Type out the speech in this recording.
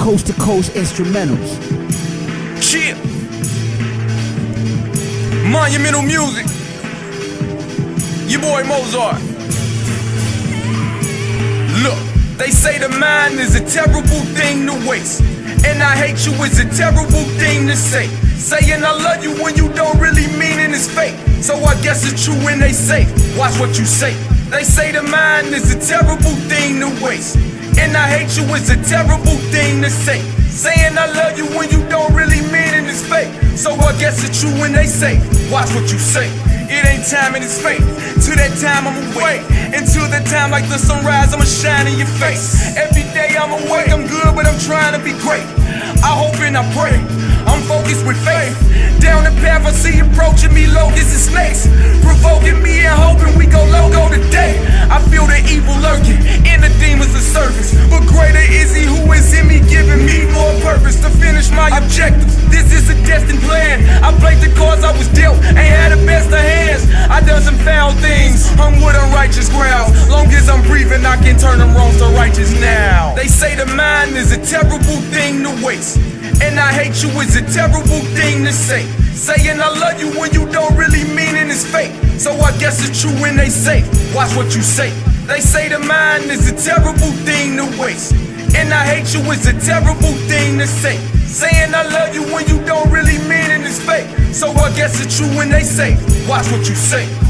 Coast to coast instrumentals. Chill. Monumental music. Your boy Mozart. Look, they say the mind is a terrible thing to waste. And I hate you is a terrible thing to say. Saying I love you when you don't really mean it is fake. So I guess it's true when they say, watch what you say. They say the mind is a terrible thing to waste. And I hate you is a terrible thing to say. Saying I love you when you don't really mean it is fake. So I guess it's true when they say, watch what you say. It ain't time and it's fate. To that time I'ma wait. Until that time, like the sunrise, I'ma shine in your face. Every day I'm awake, I'm good, but I'm trying to be great. I hope and I pray. I'm focused with faith. Down the path I see approaching me, locusts and snakes. I played the cards I was dealt, ain't had the best of hands. I done some foul things, hung with unrighteous grounds. Long as I'm breathing, I can turn them wrongs to righteous now. They say the mind is a terrible thing to waste. And I hate you is a terrible thing to say. Saying I love you when you don't really mean it is fake. So I guess it's true when they say, watch what you say. They say the mind is a terrible thing to waste. And I hate you is a terrible thing to say. Saying I love you when you don't really mean guess it's true when they say, watch what you say.